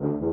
Mm-hmm.